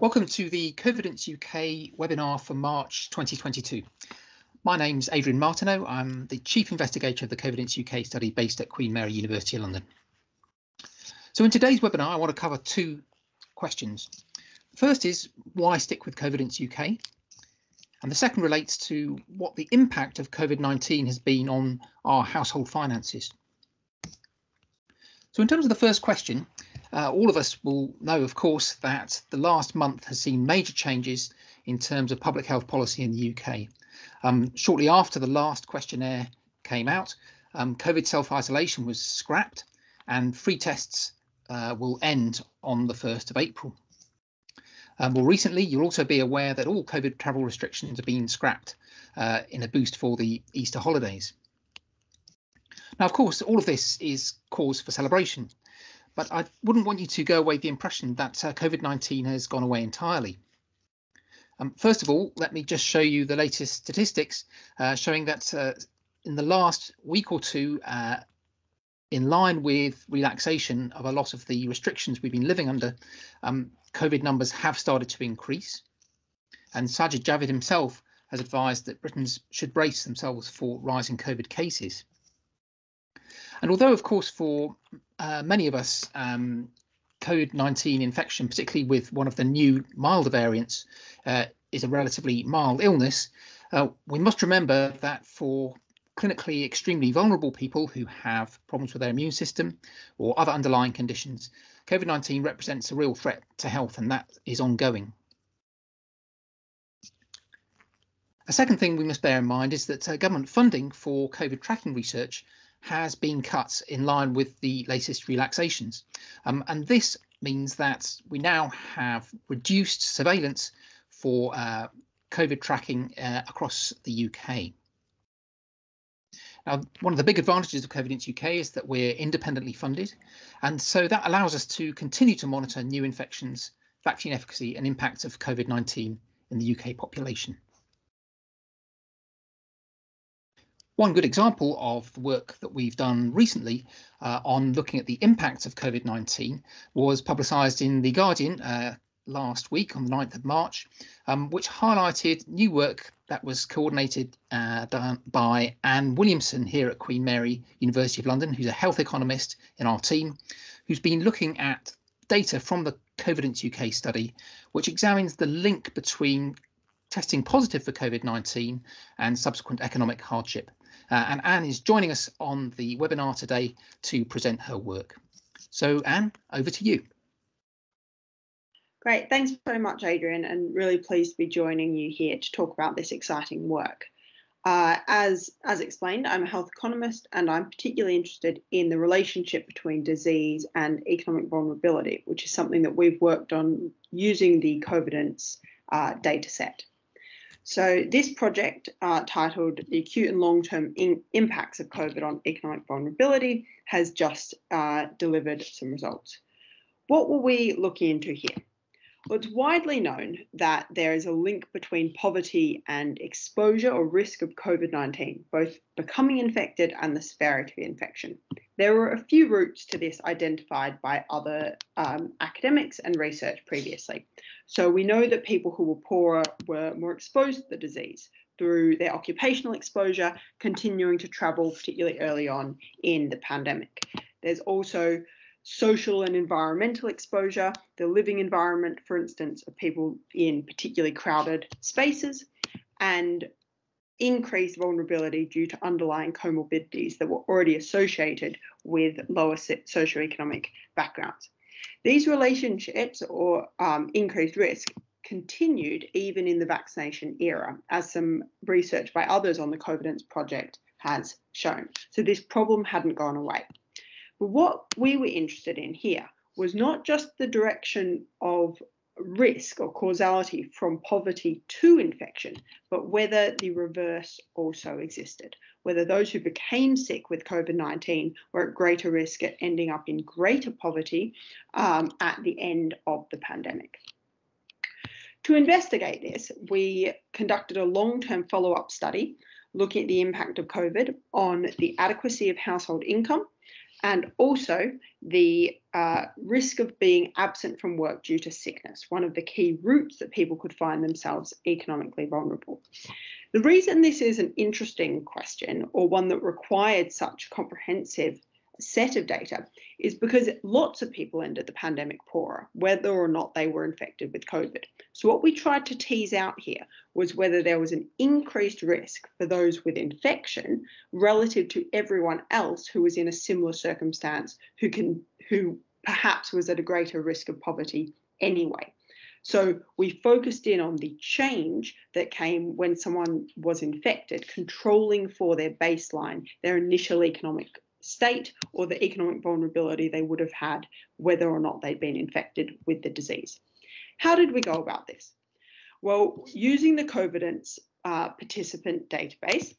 Welcome to the Covidence UK webinar for March 2022. My name's Adrian Martineau. I'm the Chief Investigator of the Covidence UK study based at Queen Mary University of London. So in today's webinar, I want to cover two questions. First is why stick with Covidence UK? And the second relates to what the impact of COVID-19 has been on our household finances. So in terms of the first question, uh, all of us will know, of course, that the last month has seen major changes in terms of public health policy in the UK. Um, shortly after the last questionnaire came out, um, COVID self-isolation was scrapped and free tests uh, will end on the 1st of April. Um, more recently, you'll also be aware that all COVID travel restrictions have been scrapped uh, in a boost for the Easter holidays. Now, of course, all of this is cause for celebration, but I wouldn't want you to go away with the impression that uh, COVID-19 has gone away entirely. Um, first of all, let me just show you the latest statistics uh, showing that uh, in the last week or two, uh, in line with relaxation of a lot of the restrictions we've been living under, um, COVID numbers have started to increase. And Sajid Javid himself has advised that Britons should brace themselves for rising COVID cases. And although, of course, for uh, many of us, um, COVID-19 infection, particularly with one of the new milder variants, uh, is a relatively mild illness, uh, we must remember that for clinically extremely vulnerable people who have problems with their immune system or other underlying conditions, COVID-19 represents a real threat to health and that is ongoing. A second thing we must bear in mind is that uh, government funding for COVID tracking research has been cut in line with the latest relaxations. Um, and this means that we now have reduced surveillance for uh, COVID tracking uh, across the UK. Now, one of the big advantages of COVID Covidence UK is that we're independently funded, and so that allows us to continue to monitor new infections, vaccine efficacy and impact of COVID-19 in the UK population. One good example of the work that we've done recently uh, on looking at the impacts of COVID-19 was publicised in The Guardian uh, last week on the 9th of March, um, which highlighted new work that was coordinated uh, by Anne Williamson here at Queen Mary University of London, who's a health economist in our team, who's been looking at data from the Covidence UK study, which examines the link between testing positive for COVID-19 and subsequent economic hardship. Uh, and Anne is joining us on the webinar today to present her work. So Anne, over to you. Great, thanks very much, Adrian, and really pleased to be joining you here to talk about this exciting work. Uh, as, as explained, I'm a health economist and I'm particularly interested in the relationship between disease and economic vulnerability, which is something that we've worked on using the Covidence uh, data set. So this project, uh, titled The Acute and Long-Term Impacts of COVID on Economic Vulnerability, has just uh, delivered some results. What were we looking into here? Well, it's widely known that there is a link between poverty and exposure or risk of COVID 19, both becoming infected and the severity of infection. There were a few routes to this identified by other um, academics and research previously. So we know that people who were poorer were more exposed to the disease through their occupational exposure, continuing to travel, particularly early on in the pandemic. There's also social and environmental exposure, the living environment, for instance, of people in particularly crowded spaces, and increased vulnerability due to underlying comorbidities that were already associated with lower socioeconomic backgrounds. These relationships or um, increased risk continued even in the vaccination era, as some research by others on the Covidence project has shown. So this problem hadn't gone away. But what we were interested in here was not just the direction of risk or causality from poverty to infection, but whether the reverse also existed, whether those who became sick with COVID 19 were at greater risk at ending up in greater poverty um, at the end of the pandemic. To investigate this, we conducted a long term follow up study looking at the impact of COVID on the adequacy of household income and also the uh, risk of being absent from work due to sickness, one of the key routes that people could find themselves economically vulnerable. The reason this is an interesting question, or one that required such comprehensive set of data is because lots of people entered the pandemic poorer, whether or not they were infected with COVID. So, what we tried to tease out here was whether there was an increased risk for those with infection relative to everyone else who was in a similar circumstance who can who perhaps was at a greater risk of poverty anyway. So we focused in on the change that came when someone was infected, controlling for their baseline, their initial economic state or the economic vulnerability they would have had whether or not they'd been infected with the disease. How did we go about this? Well, using the Covidence uh, participant database,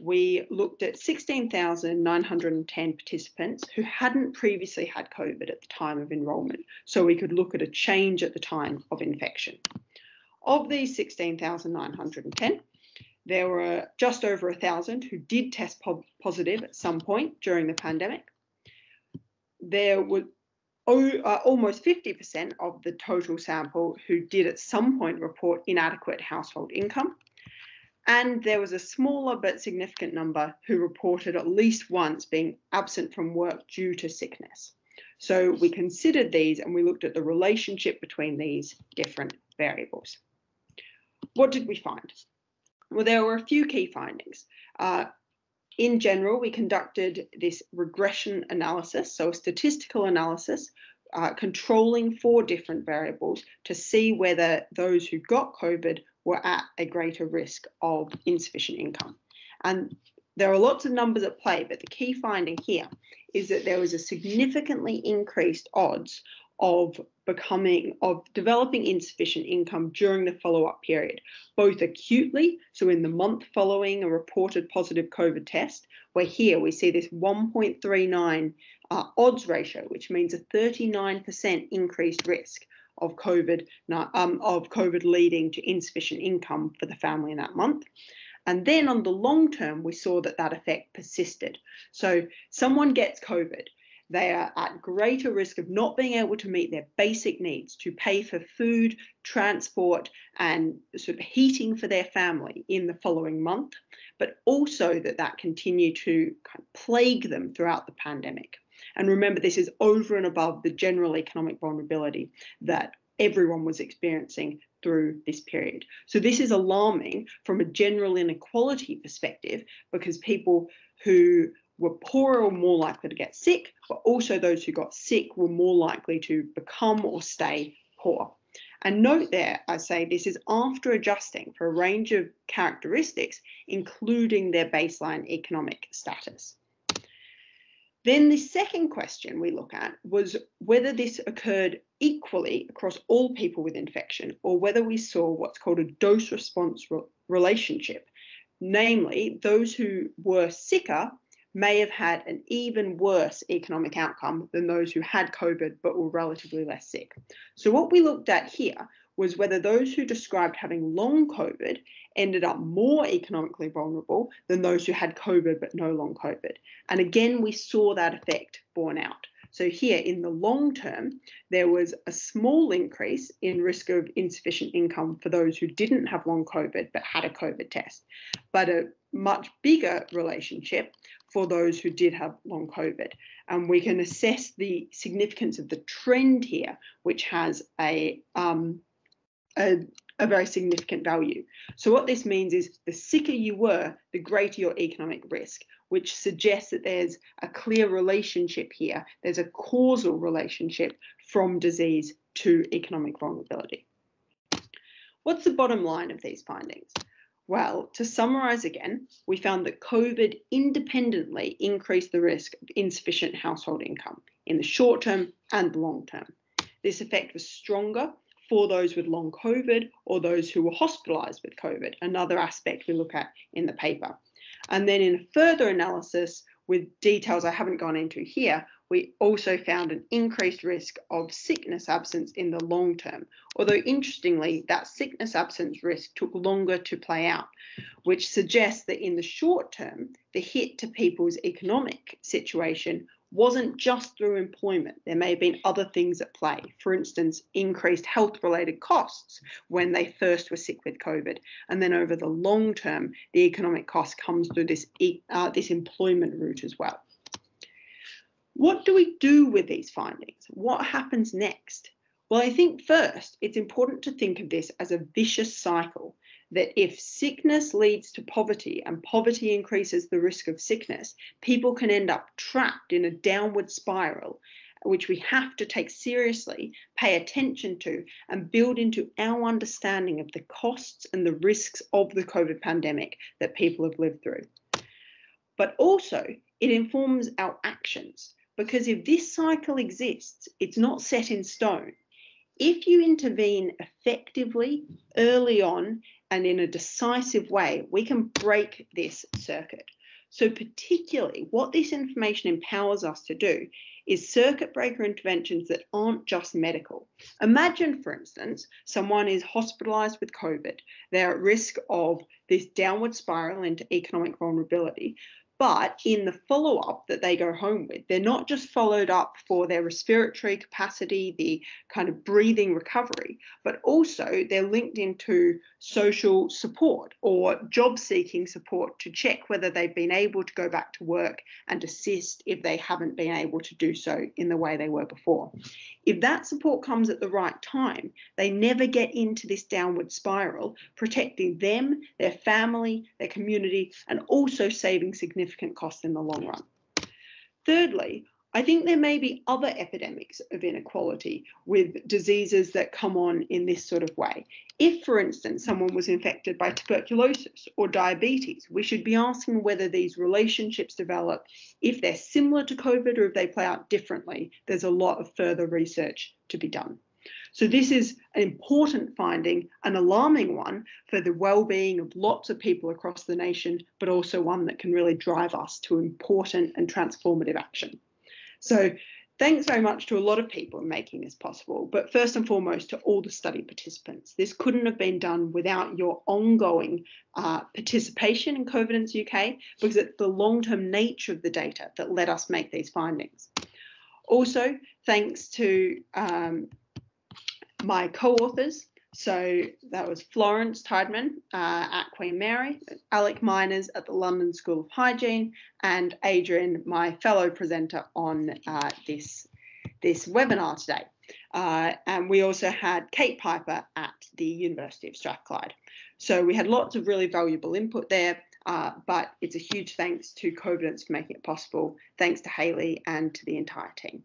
we looked at 16,910 participants who hadn't previously had COVID at the time of enrolment, so we could look at a change at the time of infection. Of these 16,910, there were just over a thousand who did test po positive at some point during the pandemic. There were uh, almost 50% of the total sample who did at some point report inadequate household income. And there was a smaller but significant number who reported at least once being absent from work due to sickness. So we considered these and we looked at the relationship between these different variables. What did we find? Well, there were a few key findings. Uh, in general, we conducted this regression analysis, so a statistical analysis uh, controlling for different variables to see whether those who got COVID were at a greater risk of insufficient income. And there are lots of numbers at play, but the key finding here is that there was a significantly increased odds of becoming of developing insufficient income during the follow-up period both acutely so in the month following a reported positive covid test where here we see this 1.39 uh, odds ratio which means a 39% increased risk of covid um, of covid leading to insufficient income for the family in that month. And then on the long term we saw that that effect persisted. So someone gets covid they are at greater risk of not being able to meet their basic needs to pay for food, transport, and sort of heating for their family in the following month, but also that that continue to kind of plague them throughout the pandemic. And remember, this is over and above the general economic vulnerability that everyone was experiencing through this period. So, this is alarming from a general inequality perspective because people who were poorer or more likely to get sick, but also those who got sick were more likely to become or stay poor. And note there, I say this is after adjusting for a range of characteristics, including their baseline economic status. Then the second question we look at was whether this occurred equally across all people with infection or whether we saw what's called a dose response re relationship. Namely, those who were sicker may have had an even worse economic outcome than those who had COVID but were relatively less sick. So, what we looked at here was whether those who described having long COVID ended up more economically vulnerable than those who had COVID but no long COVID. And again, we saw that effect borne out. So, here in the long term, there was a small increase in risk of insufficient income for those who didn't have long COVID but had a COVID test, but a much bigger relationship for those who did have long COVID. And we can assess the significance of the trend here, which has a, um, a, a very significant value. So, what this means is the sicker you were, the greater your economic risk, which suggests that there's a clear relationship here. There's a causal relationship from disease to economic vulnerability. What's the bottom line of these findings? Well, to summarize again, we found that COVID independently increased the risk of insufficient household income in the short term and the long term. This effect was stronger for those with long COVID or those who were hospitalized with COVID, another aspect we look at in the paper. And then in further analysis, with details I haven't gone into here, we also found an increased risk of sickness absence in the long term. Although, interestingly, that sickness absence risk took longer to play out, which suggests that in the short term, the hit to people's economic situation wasn't just through employment. There may have been other things at play. For instance, increased health related costs when they first were sick with COVID. And then over the long term, the economic cost comes through this, uh, this employment route as well. What do we do with these findings? What happens next? Well, I think first it's important to think of this as a vicious cycle that if sickness leads to poverty and poverty increases the risk of sickness, people can end up trapped in a downward spiral, which we have to take seriously, pay attention to, and build into our understanding of the costs and the risks of the COVID pandemic that people have lived through. But also, it informs our actions because if this cycle exists, it's not set in stone. If you intervene effectively early on and in a decisive way, we can break this circuit. So, particularly, what this information empowers us to do is circuit breaker interventions that aren't just medical. Imagine, for instance, someone is hospitalized with COVID. They're at risk of this downward spiral into economic vulnerability. But in the follow up that they go home with, they're not just followed up for their respiratory capacity, the kind of breathing recovery, but also they're linked into social support or job seeking support to check whether they've been able to go back to work and assist if they haven't been able to do so in the way they were before. If that support comes at the right time, they never get into this downward spiral, protecting them, their family, their community, and also saving significant costs in the long run. Thirdly, I think there may be other epidemics of inequality with diseases that come on in this sort of way. If, for instance, someone was infected by tuberculosis or diabetes, we should be asking whether these relationships develop, if they're similar to COVID or if they play out differently. There's a lot of further research to be done. So, this is an important finding, an alarming one for the well-being of lots of people across the nation, but also one that can really drive us to important and transformative action. So thanks very much to a lot of people in making this possible, but first and foremost to all the study participants. This couldn't have been done without your ongoing uh, participation in Covidence UK because it's the long-term nature of the data that let us make these findings. Also, thanks to um, my co-authors, so that was Florence Tydeman uh, at Queen Mary, Alec Miners at the London School of Hygiene, and Adrian, my fellow presenter on uh, this, this webinar today. Uh, and we also had Kate Pyper at the University of Strathclyde. So we had lots of really valuable input there, uh, but it's a huge thanks to Covidence for making it possible. Thanks to Haley and to the entire team.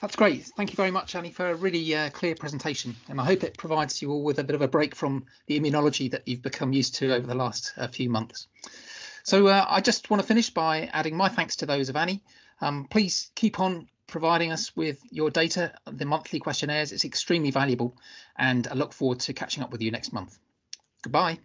That's great. Thank you very much, Annie, for a really uh, clear presentation. And I hope it provides you all with a bit of a break from the immunology that you've become used to over the last uh, few months. So uh, I just want to finish by adding my thanks to those of Annie. Um, please keep on providing us with your data, the monthly questionnaires. It's extremely valuable, and I look forward to catching up with you next month. Goodbye.